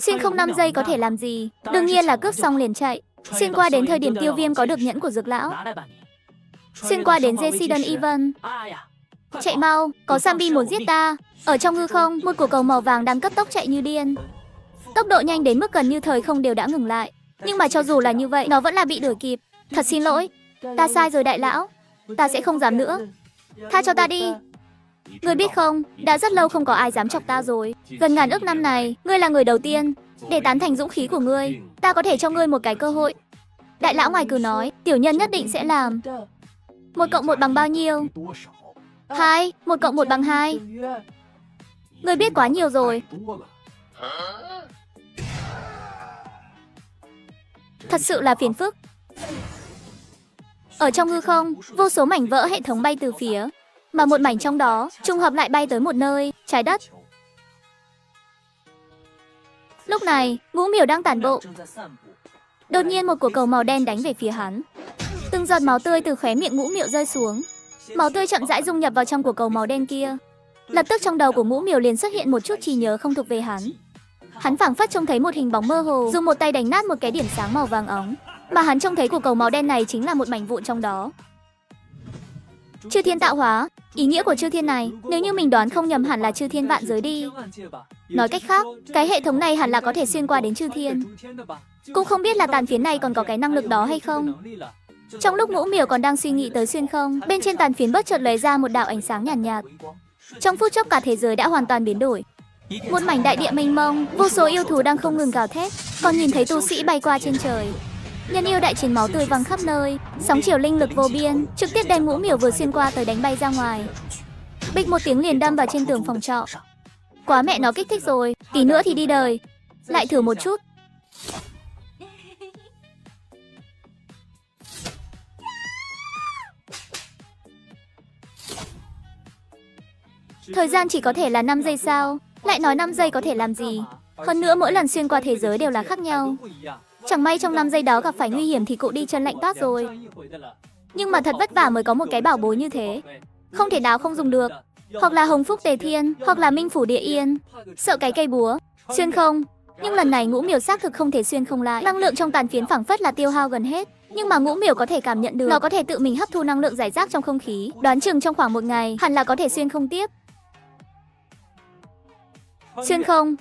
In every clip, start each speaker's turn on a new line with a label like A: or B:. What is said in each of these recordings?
A: Xin không 5 giây có thể làm gì? Đương nhiên là cướp xong liền chạy. Xin qua đến thời điểm tiêu viêm có được nhẫn của dược lão. Xin qua đến Resident Even. Chạy mau, có Sambi muốn giết ta. Ở trong hư không, một quả cầu màu vàng đang cấp tốc chạy như điên. Tốc độ nhanh đến mức gần như thời không đều đã ngừng lại. Nhưng mà cho dù là như vậy, nó vẫn là bị đuổi kịp. Thật xin lỗi, ta sai rồi đại lão. Ta sẽ không dám nữa. Tha cho ta đi. Ngươi biết không, đã rất lâu không có ai dám chọc ta rồi. Gần ngàn ước năm này, ngươi là người đầu tiên. Để tán thành dũng khí của ngươi, ta có thể cho ngươi một cái cơ hội. Đại lão ngoài cử nói, tiểu nhân nhất định sẽ làm. Một cộng một bằng bao nhiêu? Hai, một cộng một bằng hai. Ngươi biết quá nhiều rồi. Thật sự là phiền phức. Ở trong hư không, vô số mảnh vỡ hệ thống bay từ phía, mà một mảnh trong đó trùng hợp lại bay tới một nơi, trái đất. Lúc này, ngũ miểu đang tản bộ. Đột nhiên một quả cầu màu đen đánh về phía hắn. Từng giọt máu tươi từ khóe miệng ngũ miểu rơi xuống. Máu tươi chậm rãi dung nhập vào trong quả cầu màu đen kia. Lập tức trong đầu của ngũ miểu liền xuất hiện một chút trí nhớ không thuộc về hắn. Hắn phảng phất trông thấy một hình bóng mơ hồ, dùng một tay đánh nát một cái điểm sáng màu vàng óng. Mà hắn trông thấy quả cầu màu đen này chính là một mảnh vụn trong đó. Chư thiên tạo hóa, ý nghĩa của chư thiên này, nếu như mình đoán không nhầm hẳn là chư thiên vạn giới đi. Nói cách khác, cái hệ thống này hẳn là có thể xuyên qua đến chư thiên. Cũng không biết là tàn phiến này còn có cái năng lực đó hay không. Trong lúc ngũ miểu còn đang suy nghĩ tới xuyên không, bên trên tàn phiến bất chợt lóe ra một đạo ánh sáng nhàn nhạt, nhạt. Trong phút chốc cả thế giới đã hoàn toàn biến đổi. Một mảnh đại địa mênh mông, vô số yêu thú đang không ngừng gào thét, còn nhìn thấy tu sĩ bay qua trên trời. Nhân yêu đại chiến máu tươi văng khắp nơi, sóng chiều linh lực vô biên, trực tiếp đem ngũ miểu vừa xuyên qua tới đánh bay ra ngoài. Bịch một tiếng liền đâm vào trên tường phòng trọ. Quá mẹ nó kích thích rồi, tí nữa thì đi đời. Lại thử một chút. Thời gian chỉ có thể là 5 giây sao? Lại nói 5 giây có thể làm gì? Hơn nữa mỗi lần xuyên qua thế giới đều là khác nhau. Chẳng may trong 5 giây đó gặp phải nguy hiểm thì cụ đi chân lạnh toát rồi. Nhưng mà thật vất vả mới có một cái bảo bối như thế. Không thể nào không dùng được. Hoặc là hồng phúc tề thiên, hoặc là minh phủ địa yên. Sợ cái cây búa. Xuyên không. Nhưng lần này ngũ miểu xác thực không thể xuyên không lại. Năng lượng trong tàn phiến phẳng phất là tiêu hao gần hết. Nhưng mà ngũ miểu có thể cảm nhận được, nó có thể tự mình hấp thu năng lượng giải rác trong không khí. Đoán chừng trong khoảng một ngày, hẳn là có thể xuyên không tiếp. Xuyên không.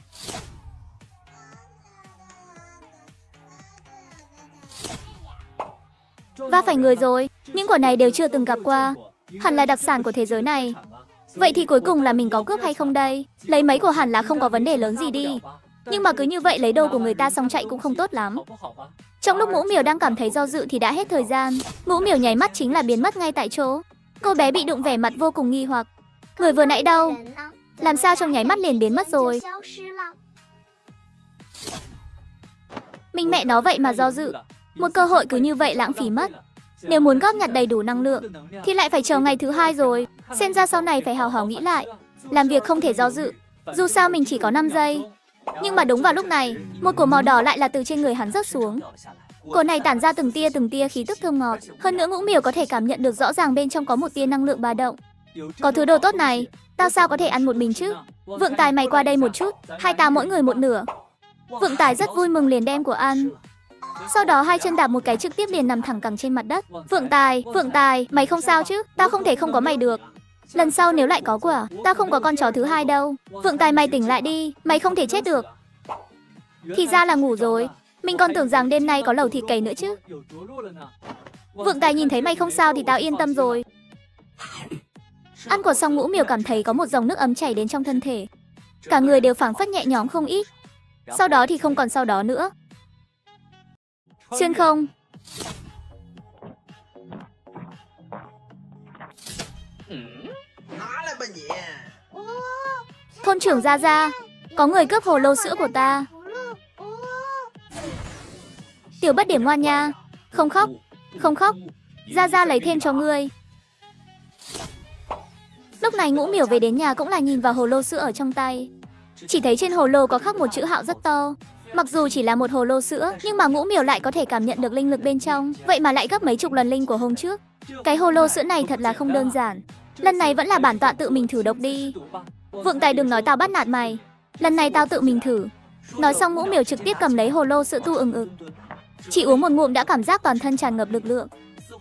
A: Va phải người rồi, những quả này đều chưa từng gặp qua. Hẳn là đặc sản của thế giới này. Vậy thì cuối cùng là mình có cướp hay không đây? Lấy mấy của hẳn là không có vấn đề lớn gì đi. Nhưng mà cứ như vậy lấy đồ của người ta xong chạy cũng không tốt lắm. Trong lúc mũ miều đang cảm thấy do dự thì đã hết thời gian. Mũ miều nháy mắt chính là biến mất ngay tại chỗ. Cô bé bị đụng vẻ mặt vô cùng nghi hoặc. Người vừa nãy đâu? Làm sao trong nháy mắt liền biến mất rồi? Mình mẹ nó vậy mà do dự. Một cơ hội cứ như vậy lãng phí mất. Nếu muốn góp nhặt đầy đủ năng lượng, thì lại phải chờ ngày thứ hai rồi. Xem ra sau này phải hào hào nghĩ lại. Làm việc không thể do dự. Dù sao mình chỉ có 5 giây. Nhưng mà đúng vào lúc này, một cổ màu đỏ lại là từ trên người hắn rớt xuống. Cổ này tản ra từng tia từng tia khí tức thơm ngọt. Hơn nữa ngũ miểu có thể cảm nhận được rõ ràng bên trong có một tia năng lượng ba động. Có thứ đồ tốt này, tao sao có thể ăn một mình chứ? Vượng tài mày qua đây một chút, hai ta mỗi người một nửa. Vượng tài rất vui mừng liền đem của ăn. Sau đó hai chân đạp một cái trực tiếp liền nằm thẳng cẳng trên mặt đất. Vượng Tài, Vượng Tài, mày không sao chứ? Tao không thể không có mày được. Lần sau nếu lại có quả, tao không có con chó thứ hai đâu. Vượng Tài mày tỉnh lại đi, mày không thể chết được. Thì ra là ngủ rồi. Mình còn tưởng rằng đêm nay có lẩu thịt cầy nữa chứ. Vượng Tài nhìn thấy mày không sao thì tao yên tâm rồi. Ăn quả xong ngũ miều cảm thấy có một dòng nước ấm chảy đến trong thân thể. Cả người đều phảng phất nhẹ nhõm không ít. Sau đó thì không còn sau đó nữa. Xuyên không? Thôn trưởng Gia Gia, có người cướp hồ lô sữa của ta. Tiểu bất điểm ngoan nha, không khóc, không khóc, Gia Gia lấy thêm cho ngươi. Lúc này ngũ miểu về đến nhà cũng là nhìn vào hồ lô sữa ở trong tay. Chỉ thấy trên hồ lô có khắc một chữ hạo rất to. Mặc dù chỉ là một hồ lô sữa, nhưng mà ngũ miểu lại có thể cảm nhận được linh lực bên trong. Vậy mà lại gấp mấy chục lần linh của hôm trước. Cái hồ lô sữa này thật là không đơn giản. Lần này vẫn là bản tọa tự mình thử độc đi. Vượng tài đừng nói tao bắt nạt mày. Lần này tao tự mình thử. Nói xong ngũ miểu trực tiếp cầm lấy hồ lô sữa tu ừng ực. Chỉ uống một ngụm đã cảm giác toàn thân tràn ngập lực lượng.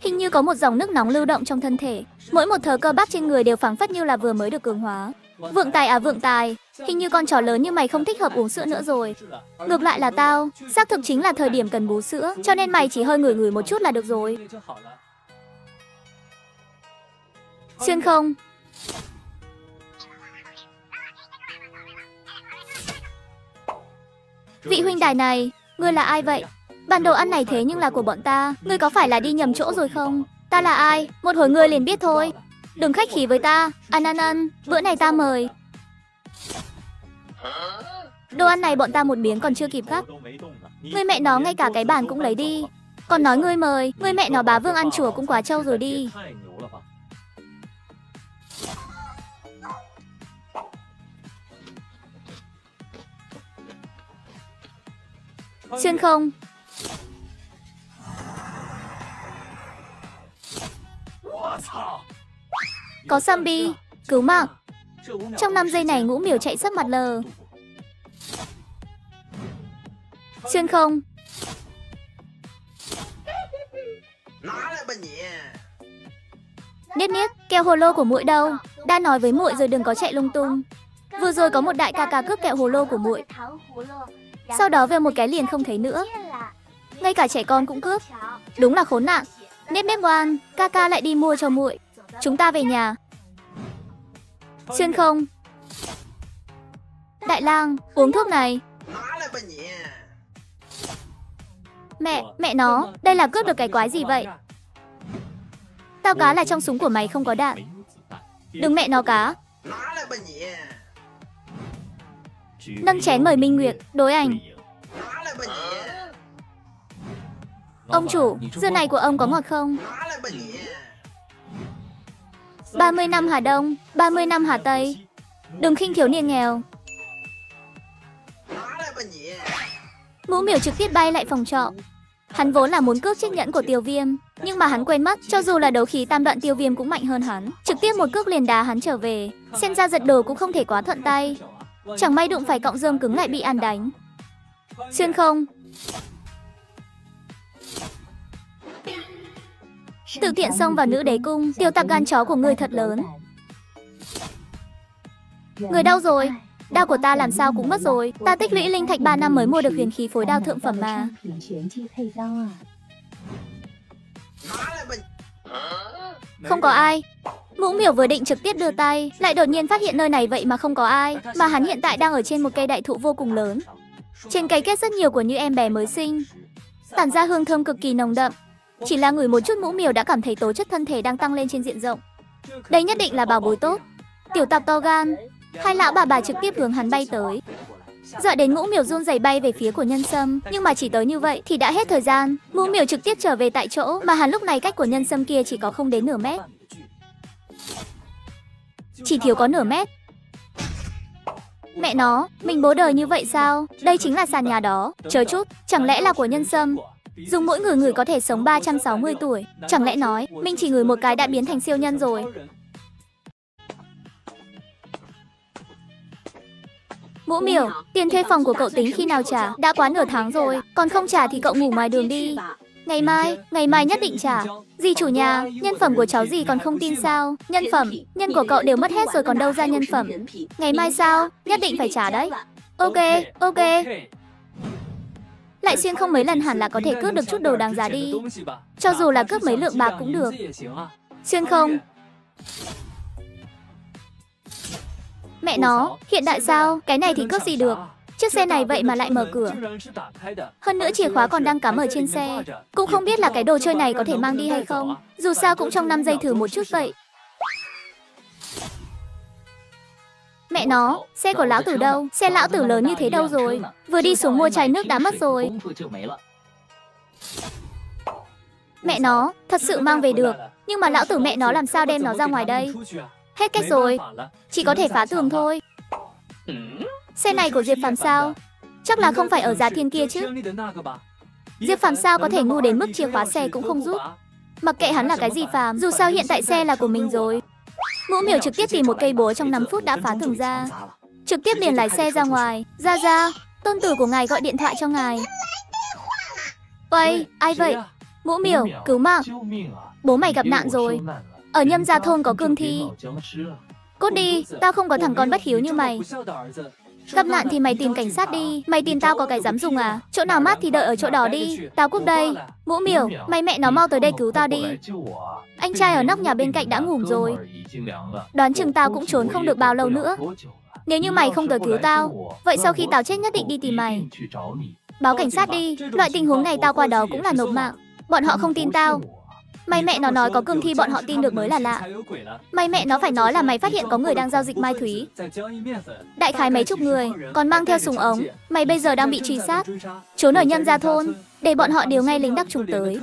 A: Hình như có một dòng nước nóng lưu động trong thân thể. Mỗi một thớ cơ bắp trên người đều phảng phất như là vừa mới được cường hóa. Vượng tài à vượng tài, hình như con chó lớn như mày không thích hợp uống sữa nữa rồi. Ngược lại là tao, xác thực chính là thời điểm cần bú sữa, cho nên mày chỉ hơi ngửi ngửi một chút là được rồi. Xuyên không? Vị huynh đài này, ngươi là ai vậy? Bản đồ ăn này thế nhưng là của bọn ta, ngươi có phải là đi nhầm chỗ rồi không? Ta là ai? Một hồi ngươi liền biết thôi. Đừng khách khí với ta, ăn ăn ăn, bữa này ta mời. Đồ ăn này bọn ta một miếng còn chưa kịp gắp. Ngươi mẹ nó ngay cả cái bàn cũng lấy đi. Còn nói ngươi mời, ngươi mẹ nó bá vương ăn chùa cũng quá trâu rồi đi. Xuyên không? Có zombie, cứu mạng. Trong 5 giây này ngũ miểu chạy sắp mặt lờ. Xuyên không? Niết niết, kẹo hồ lô của muội đâu? Đã nói với muội rồi đừng có chạy lung tung. Vừa rồi có một đại ca ca cướp kẹo hồ lô của muội. Sau đó về một cái liền không thấy nữa. Ngay cả trẻ con cũng cướp. Đúng là khốn nạn. Nếp nếp ngoan, ca ca lại đi mua cho muội. Chúng ta về nhà. Xuyên không? Đại lang, uống thuốc này. Mẹ, mẹ nó, đây là cướp được cái quái gì vậy? Tao cá là trong súng của mày không có đạn. Đừng mẹ nó cá. Nâng chén mời Minh Nguyệt, đối ảnh. Ông chủ, dưa này của ông có ngọt không? 30 năm Hà Đông, 30 năm Hà Tây. Đừng khinh thiếu niên nghèo. mũ miểu trực tiếp bay lại phòng trọ. Hắn vốn là muốn cướp chiếc nhẫn của tiêu viêm, nhưng mà hắn quên mất, cho dù là đấu khí tam đoạn tiêu viêm cũng mạnh hơn hắn. Trực tiếp một cước liền đá hắn trở về, xem ra giật đồ cũng không thể quá thuận tay. Chẳng may đụng phải cọng rơm cứng lại bị ăn đánh. Xuyên không? Tự tiện xông vào nữ đế cung, tiêu tặc gan chó của người thật lớn. Người đau rồi? Đao của ta làm sao cũng mất rồi. Ta tích lũy linh thạch 3 năm mới mua được huyền khí phối đao thượng phẩm mà. Không có ai. Ngũ miểu vừa định trực tiếp đưa tay, lại đột nhiên phát hiện nơi này vậy mà không có ai, mà hắn hiện tại đang ở trên một cây đại thụ vô cùng lớn. Trên cây kết rất nhiều của những em bé mới sinh, tản ra hương thơm cực kỳ nồng đậm. Chỉ là người một chút mũ miều đã cảm thấy tố chất thân thể đang tăng lên trên diện rộng. Đây nhất định là bảo bối tốt. Tiểu tạp to gan, hai lão bà bà trực tiếp hướng hắn bay tới. Dọa đến ngũ miều run rẩy bay về phía của nhân sâm, nhưng mà chỉ tới như vậy thì đã hết thời gian. Ngũ miều trực tiếp trở về tại chỗ, mà hắn lúc này cách của nhân sâm kia chỉ có không đến nửa mét. Chỉ thiếu có nửa mét. Mẹ nó, mình bố đời như vậy sao? Đây chính là sàn nhà đó. Chờ chút, chẳng lẽ là của nhân sâm? Dùng mỗi người người có thể sống 360 tuổi. Chẳng lẽ nói, mình chỉ ngửi một cái đã biến thành siêu nhân rồi? Vũ miểu, tiền thuê phòng của cậu tính khi nào trả? Đã quá nửa tháng rồi, còn không trả thì cậu ngủ ngoài đường đi. Ngày mai, ngày mai nhất định trả. Dì chủ nhà, nhân phẩm của cháu gì còn không tin sao? Nhân phẩm, nhân của cậu đều mất hết rồi còn đâu ra nhân phẩm. Ngày mai sao? Nhất định phải trả đấy. Ok, ok. Lại xuyên không mấy lần hẳn là có thể cướp được chút đồ đáng giá đi. Cho dù là cướp mấy lượng bạc cũng được. Xuyên không? Mẹ nó, hiện đại sao? Cái này thì cướp gì được? Chiếc xe này vậy mà lại mở cửa. Hơn nữa chìa khóa còn đang cắm ở trên xe. Cũng không biết là cái đồ chơi này có thể mang đi hay không. Dù sao cũng trong 5 giây thử một chút vậy. Mẹ nó, xe của lão tử đâu? Xe lão tử lớn như thế đâu rồi? Vừa đi xuống mua chai nước đã mất rồi. Mẹ nó, thật sự mang về được. Nhưng mà lão tử mẹ nó làm sao đem nó ra ngoài đây? Hết cách rồi. Chỉ có thể phá tường thôi. Xe này của Diệp Phàm sao? Chắc là không phải ở giá thiên kia chứ. Diệp Phàm sao có thể ngu đến mức chìa khóa xe cũng không rút. Mặc kệ hắn là cái gì Phàm, dù sao hiện tại xe là của mình rồi. Ngũ miểu trực tiếp tìm một cây búa trong 5 phút đã phá tường ra. Trực tiếp liền lái xe ra ngoài. Ra ra, Tôn tử của ngài gọi điện thoại cho ngài. Vậy, ai vậy? Ngũ miểu, cứu mạng. Bố mày gặp nạn rồi. Ở nhâm gia thôn có cương thi. Cút đi, tao không có thằng con bất hiếu như mày. Gặp nạn thì mày tìm cảnh sát đi. Mày tìm tao có cái dám dùng à? Chỗ nào mát thì đợi ở chỗ đó đi. Tao cúp đây. Ngũ miểu, Mày mẹ nó mau tới đây cứu tao đi. Anh trai ở nóc nhà bên cạnh đã ngủ rồi. Đoán chừng tao cũng trốn không được bao lâu nữa. Nếu như mày không tới cứu tao, Vậy sau khi tao chết nhất định đi tìm mày. Báo cảnh sát đi. Loại tình huống này tao qua đó cũng là nộp mạng. Bọn họ không tin tao. May mẹ nó nói có cương thi bọn họ tin được mới là lạ. May mẹ nó phải nói là mày phát hiện có người đang giao dịch mai thúy. Đại khái mấy chục người, còn mang theo súng ống. Mày bây giờ đang bị truy sát. Trốn ở nhân gia thôn, để bọn họ điều ngay lính đặc trùng tới.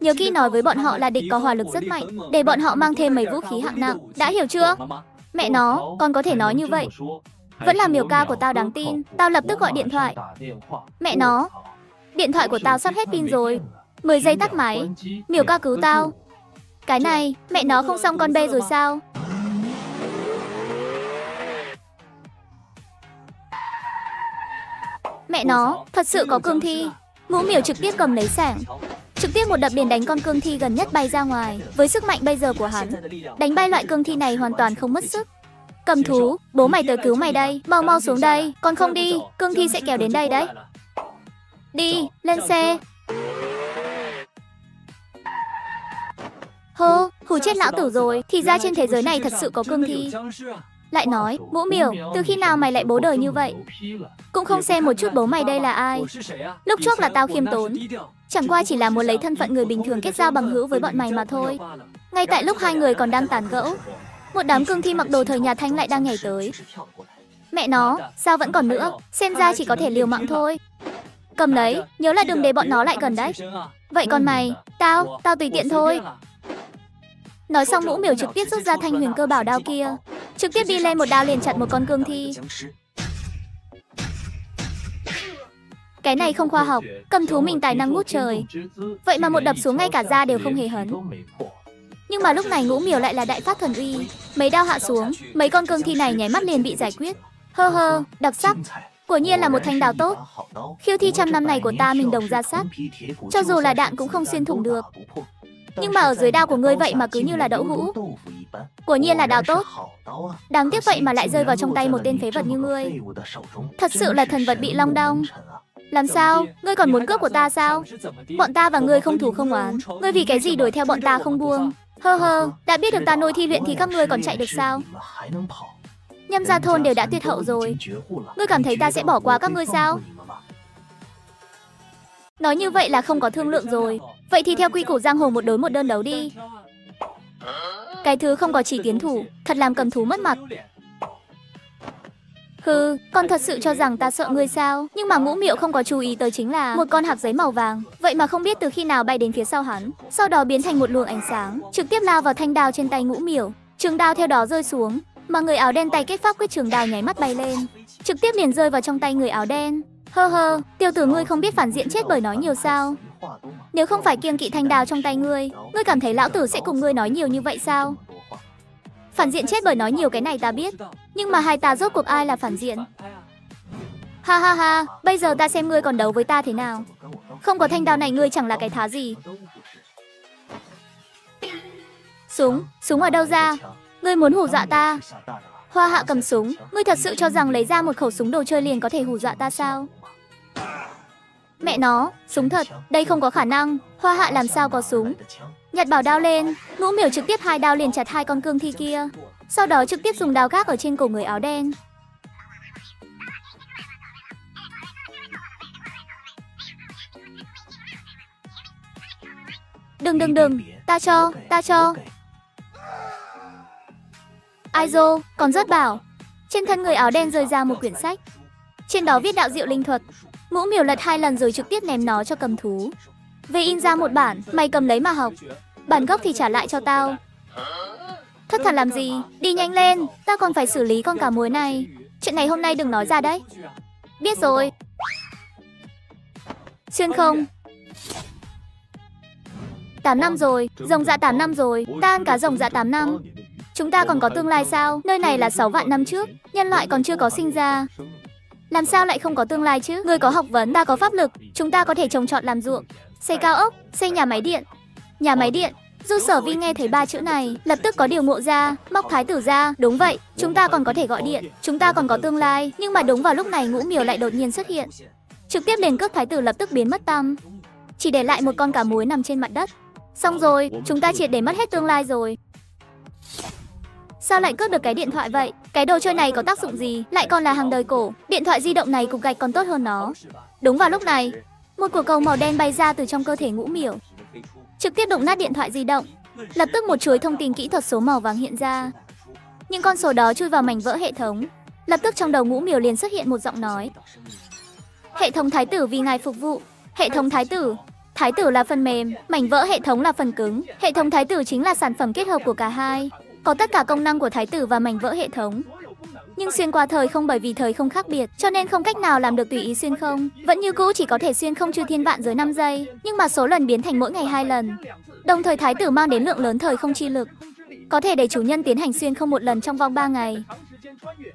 A: Nhớ kỹ nói với bọn họ là địch có hỏa lực rất mạnh, để bọn họ mang thêm mấy vũ khí hạng nặng. Đã hiểu chưa? Mẹ nó, con có thể nói như vậy. Vẫn là miều ca của tao đáng tin, tao lập tức gọi điện thoại. Mẹ nó, điện thoại của tao sắp hết pin rồi, 10 giây tắt máy. Miểu ca cứu tao. Cái này, mẹ nó không xong con bê rồi sao? Mẹ nó, thật sự có cương thi. Ngũ miểu trực tiếp cầm lấy sảng. Trực tiếp một đập liền đánh con cương thi gần nhất bay ra ngoài. Với sức mạnh bây giờ của hắn Đánh bay loại cương thi này hoàn toàn không mất sức. Cầm thú, bố mày tới cứu mày đây. Mau mau xuống đây, con không đi Cương thi sẽ kéo đến đây đấy. Đi, lên xe Hô, hù chết lão tử rồi, thì ra trên thế giới này thật sự có cương thi. Lại nói, ngũ miểu, từ khi nào mày lại bố đời như vậy? Cũng không xem một chút bố mày đây là ai. Lúc trước là tao khiêm tốn. Chẳng qua chỉ là muốn lấy thân phận người bình thường kết giao bằng hữu với bọn mày mà thôi. Ngay tại lúc hai người còn đang tàn gẫu, một đám cương thi mặc đồ thời nhà Thanh lại đang nhảy tới. Mẹ nó, sao vẫn còn nữa? Xem ra chỉ có thể liều mạng thôi. Cầm lấy, nhớ là đừng để bọn nó lại gần đấy. Vậy còn mày, tao, tao tùy tiện thôi. Nói xong mũ miểu trực tiếp rút ra thanh huyền cơ bảo đao kia Trực tiếp đi lên một đao liền chặt một con cương thi Cái này không khoa học Cầm thú mình tài năng ngút trời Vậy mà một đập xuống ngay cả da đều không hề hấn Nhưng mà lúc này ngũ miểu lại là đại phát thần uy Mấy đao hạ xuống Mấy con cương thi này nháy mắt liền bị giải quyết Hơ hơ, đặc sắc Quả nhiên là một thanh đao tốt Khiêu thi trăm năm này của ta mình đồng ra sát Cho dù là đạn cũng không xuyên thủng được nhưng mà ở dưới đao của ngươi vậy mà cứ như là đậu hũ. Quả nhiên là đào tốt. Đáng tiếc vậy mà lại rơi vào trong tay một tên phế vật như ngươi. Thật sự là thần vật bị long đong. Làm sao? Ngươi còn muốn cướp của ta sao? Bọn ta và ngươi không thù không oán. Ngươi vì cái gì đuổi theo bọn ta không buông? Hơ hơ, đã biết được ta nuôi thi luyện thì các ngươi còn chạy được sao? Nhâm gia thôn đều đã tuyệt hậu rồi Ngươi cảm thấy ta sẽ bỏ qua các ngươi sao? Nói như vậy là không có thương lượng rồi Vậy thì theo quy củ giang hồ một đối một đơn đấu đi. Cái thứ không có chỉ tiến thủ Thật làm cầm thú mất mặt. Hừ, con thật sự cho rằng ta sợ ngươi sao? Nhưng mà ngũ miệu không có chú ý tới chính là Một con hạc giấy màu vàng. Vậy mà không biết từ khi nào bay đến phía sau hắn Sau đó biến thành một luồng ánh sáng Trực tiếp lao vào thanh đao trên tay ngũ miểu Trường đao theo đó rơi xuống Mà người áo đen tay kết pháp quyết trường đao nháy mắt bay lên Trực tiếp liền rơi vào trong tay người áo đen. Hơ hơ, tiêu tử ngươi không biết phản diện chết bởi nói nhiều sao? Nếu không phải kiêng kỵ thanh đào trong tay ngươi Ngươi cảm thấy lão tử sẽ cùng ngươi nói nhiều như vậy sao? Phản diện chết bởi nói nhiều cái này ta biết Nhưng mà hai ta rốt cuộc ai là phản diện? Ha ha ha, bây giờ ta xem ngươi còn đấu với ta thế nào. Không có thanh đao này ngươi chẳng là cái thá gì. Súng, súng ở đâu ra? Ngươi muốn hù dọa ta? Hoa hạ cầm súng Ngươi thật sự cho rằng lấy ra một khẩu súng đồ chơi liền có thể hù dọa ta sao? Mẹ nó, súng thật, đây không có khả năng, hoa hạ làm sao có súng. Nhặt bảo đao lên, ngũ miểu trực tiếp hai đao liền chặt hai con cương thi kia. Sau đó trực tiếp dùng đao gác ở trên cổ người áo đen. Đừng đừng đừng, ta cho, ta cho. Aizo, còn rất bảo. Trên thân người áo đen rơi ra một quyển sách. Trên đó viết đạo diệu linh thuật, Ngũ miểu lật hai lần rồi trực tiếp ném nó cho cầm thú. Về in ra một bản, mày cầm lấy mà học. Bản gốc thì trả lại cho tao. Thất thần làm gì? Đi nhanh lên, tao còn phải xử lý con cá muối này. Chuyện này hôm nay đừng nói ra đấy. Biết rồi. Xuyên không? 8 năm rồi, rồng dạ 8 năm rồi, ta ăn cá rồng dạ 8 năm. Chúng ta còn có tương lai sao? Nơi này là 6 vạn năm trước, nhân loại còn chưa có sinh ra. Làm sao lại không có tương lai chứ? người có học vấn, ta có pháp lực, chúng ta có thể trồng trọt làm ruộng, xây cao ốc, xây nhà máy điện. Nhà máy điện, Du Sở Vi nghe thấy ba chữ này, lập tức có điều ngộ ra, móc thái tử ra, đúng vậy, chúng ta còn có thể gọi điện, chúng ta còn có tương lai, nhưng mà đúng vào lúc này Ngũ Miều lại đột nhiên xuất hiện. Trực tiếp liền cướp thái tử lập tức biến mất tăm, chỉ để lại một con cá muối nằm trên mặt đất. Xong rồi, chúng ta triệt để mất hết tương lai rồi. Sao lại cướp được cái điện thoại vậy? Cái đồ chơi này có tác dụng gì? Lại còn là hàng đời cổ. Điện thoại di động này cục gạch còn tốt hơn nó. Đúng vào lúc này, một quả cầu màu đen bay ra từ trong cơ thể ngũ miểu. Trực tiếp đụng nát điện thoại di động. Lập tức một chuỗi thông tin kỹ thuật số màu vàng hiện ra. Những con số đó chui vào mảnh vỡ hệ thống. Lập tức trong đầu ngũ miểu liền xuất hiện một giọng nói. Hệ thống thái tử vì ngài phục vụ. Hệ thống thái tử, Thái tử là phần mềm, mảnh vỡ hệ thống là phần cứng. Hệ thống thái tử chính là sản phẩm kết hợp của cả hai có tất cả công năng của thái tử và mảnh vỡ hệ thống. Nhưng xuyên qua thời không bởi vì thời không khác biệt, cho nên không cách nào làm được tùy ý xuyên không. Vẫn như cũ chỉ có thể xuyên không chư thiên vạn giới 5 giây, nhưng mà số lần biến thành mỗi ngày hai lần. Đồng thời thái tử mang đến lượng lớn thời không chi lực, có thể để chủ nhân tiến hành xuyên không một lần trong vòng 3 ngày.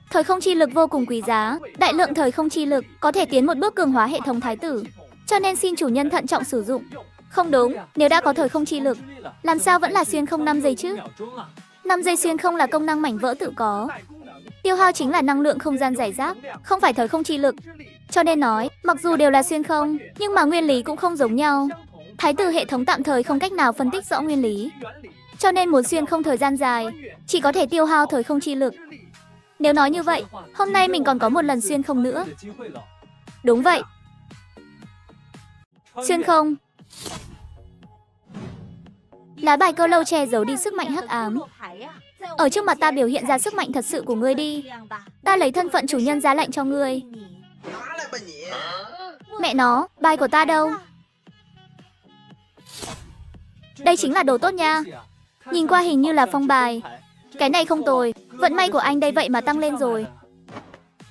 A: Thời không chi lực vô cùng quý giá, đại lượng thời không chi lực có thể tiến một bước cường hóa hệ thống thái tử. Cho nên xin chủ nhân thận trọng sử dụng. Không đúng, nếu đã có thời không chi lực, làm sao vẫn là xuyên không 5 giây chứ? 5 giây xuyên không là công năng mảnh vỡ tự có. Tiêu hao chính là năng lượng không gian giải rác, không phải thời không chi lực. Cho nên nói, mặc dù đều là xuyên không, nhưng mà nguyên lý cũng không giống nhau. Thái tử hệ thống tạm thời không cách nào phân tích rõ nguyên lý. Cho nên muốn xuyên không thời gian dài, chỉ có thể tiêu hao thời không chi lực. Nếu nói như vậy, hôm nay mình còn có một lần xuyên không nữa. Đúng vậy. Xuyên không, Lá bài cơ lâu che giấu đi sức mạnh hắc ám. Ở trước mặt ta biểu hiện ra sức mạnh thật sự của ngươi đi. Ta lấy thân phận chủ nhân ra lệnh cho ngươi. Mẹ nó, bài của ta đâu? Đây chính là đồ tốt nha. Nhìn qua hình như là phong bài. Cái này không tồi, vận may của anh đây vậy mà tăng lên rồi.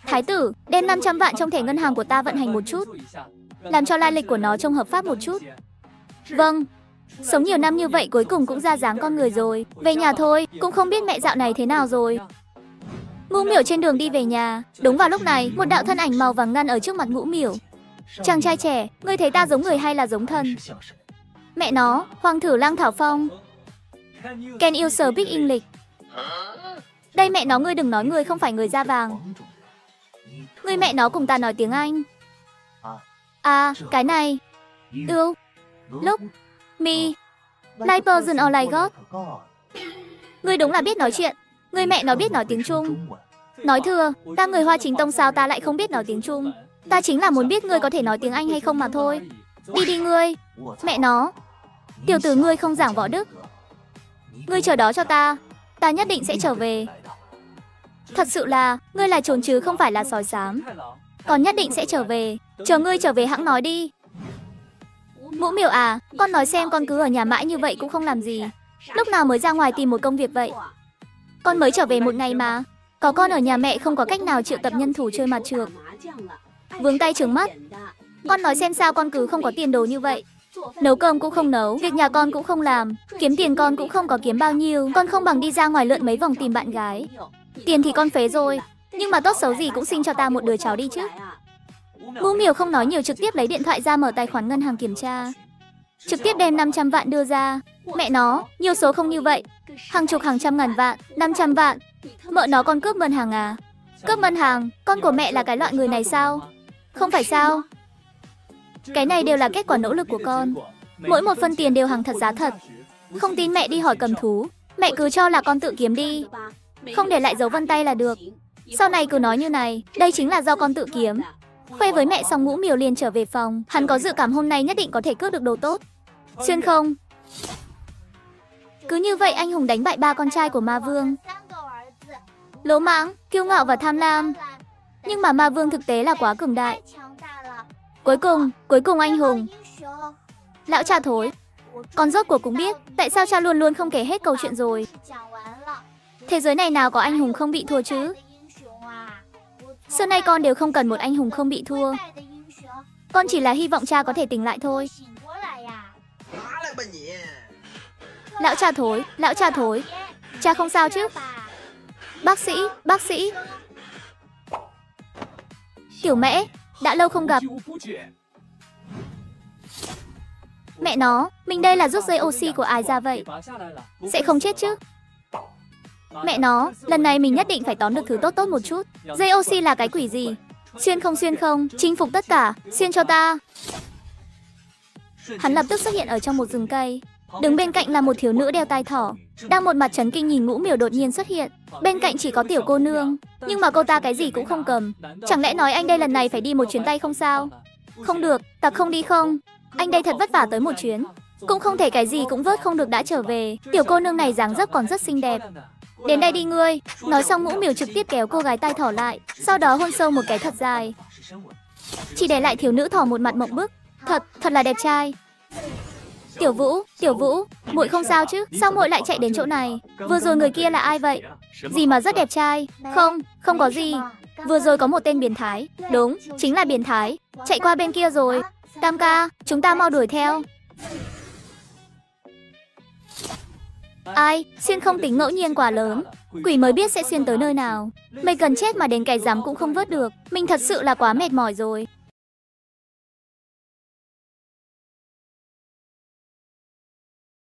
A: Thái tử, đem 500 vạn trong thẻ ngân hàng của ta vận hành một chút. Làm cho lai lịch của nó trông hợp pháp một chút. Vâng, Sống nhiều năm như vậy cuối cùng cũng ra dáng con người rồi. Về nhà thôi, cũng không biết mẹ dạo này thế nào rồi. Ngũ miểu trên đường đi về nhà. Đúng vào lúc này, một đạo thân ảnh màu vàng ngăn ở trước mặt ngũ miểu. Chàng trai trẻ, ngươi thấy ta giống người hay là giống thân? Mẹ nó, hoàng thử lang thảo phong. Can you speak English? Đây mẹ nó ngươi đừng nói ngươi không phải người da vàng. Ngươi mẹ nó cùng ta nói tiếng Anh. À, cái này. Ưu. Lúc. Mi. Like person or like God. Ngươi đúng là biết nói chuyện. Ngươi mẹ nó biết nói tiếng Trung. Nói thưa, ta người Hoa chính tông sao ta lại không biết nói tiếng Trung. Ta chính là muốn biết ngươi có thể nói tiếng Anh hay không mà thôi. Đi đi ngươi. Mẹ nó. Tiểu tử ngươi không giảng võ đức. Ngươi chờ đó cho ta. Ta nhất định sẽ trở về. Thật sự là, ngươi là trồn chứ không phải là sói xám. Còn nhất định sẽ trở về. Chờ ngươi trở về hãng nói đi. Mũ miểu à, con nói xem con cứ ở nhà mãi như vậy cũng không làm gì. Lúc nào mới ra ngoài tìm một công việc vậy? Con mới trở về một ngày mà. Có con ở nhà mẹ không có cách nào triệu tập nhân thủ chơi mặt trược. Vướng tay trừng mắt. Con nói xem sao con cứ không có tiền đồ như vậy. Nấu cơm cũng không nấu, việc nhà con cũng không làm, kiếm tiền con cũng không có kiếm bao nhiêu, con không bằng đi ra ngoài lượn mấy vòng tìm bạn gái. Tiền thì con phế rồi, nhưng mà tốt xấu gì cũng sinh cho ta một đứa cháu đi chứ. Ngũ miểu không nói nhiều trực tiếp lấy điện thoại ra mở tài khoản ngân hàng kiểm tra. Trực tiếp đem 500 vạn đưa ra. Mẹ nó, nhiều số không như vậy. Hàng chục hàng trăm ngàn vạn, 500 vạn. Mợ nó con cướp ngân hàng à? Cướp ngân hàng, con của mẹ là cái loại người này sao? Không phải sao? Cái này đều là kết quả nỗ lực của con. Mỗi một phân tiền đều hàng thật giá thật. Không tin mẹ đi hỏi cầm thú. Mẹ cứ cho là con tự kiếm đi. Không để lại dấu vân tay là được. Sau này cứ nói như này, đây chính là do con tự kiếm. Khoe với mẹ xong ngũ miều liền trở về phòng. Hắn có dự cảm hôm nay nhất định có thể cướp được đồ tốt. Xuyên không? Cứ như vậy anh hùng đánh bại ba con trai của ma vương. Lỗ mãng, kiêu ngạo và tham lam. Nhưng mà ma vương thực tế là quá cường đại. Cuối cùng, cuối cùng anh hùng. Lão cha thối. Con rốt của cũng biết tại sao cha luôn luôn không kể hết câu chuyện rồi. Thế giới này nào có anh hùng không bị thua chứ? Xưa nay con đều không cần một anh hùng không bị thua. Con chỉ là hy vọng cha có thể tỉnh lại thôi. Lão cha thối, lão cha thối. Cha không sao chứ? Bác sĩ, bác sĩ. Tiểu Mẹ, đã lâu không gặp. Mẹ nó, mình đây là rút dây oxy của ai ra vậy? Sẽ không chết chứ? Mẹ nó, lần này mình nhất định phải tóm được thứ tốt tốt một chút. Dây oxy là cái quỷ gì? Xuyên không xuyên không, chinh phục tất cả, xuyên cho ta. Hắn lập tức xuất hiện ở trong một rừng cây. Đứng bên cạnh là một thiếu nữ đeo tai thỏ, đang một mặt chấn kinh nhìn ngũ miểu đột nhiên xuất hiện. Bên cạnh chỉ có tiểu cô nương, nhưng mà cô ta cái gì cũng không cầm. Chẳng lẽ nói anh đây lần này phải đi một chuyến tay không sao? Không được, ta không đi không? Anh đây thật vất vả tới một chuyến. Cũng không thể cái gì cũng vớt không được đã trở về. Tiểu cô nương này dáng dấp còn rất xinh đẹp. Đến đây đi ngươi. Nói xong ngũ miểu trực tiếp kéo cô gái tai thỏ lại, sau đó hôn sâu một cái thật dài. Chỉ để lại thiếu nữ thỏ một mặt mộng bức. Thật, thật là đẹp trai. Tiểu Vũ, Tiểu Vũ, muội không sao chứ? Sao muội lại chạy đến chỗ này? Vừa rồi người kia là ai vậy? Gì mà rất đẹp trai? Không, không có gì. Vừa rồi có một tên biến thái. Đúng, chính là biến thái. Chạy qua bên kia rồi. Tam ca, chúng ta mau đuổi theo. Ai, xuyên không tính ngẫu nhiên quá lớn. Quỷ mới biết sẽ xuyên tới nơi nào. Mày cần chết mà đến cái rắm cũng không vớt được. Mình thật sự là quá mệt mỏi rồi.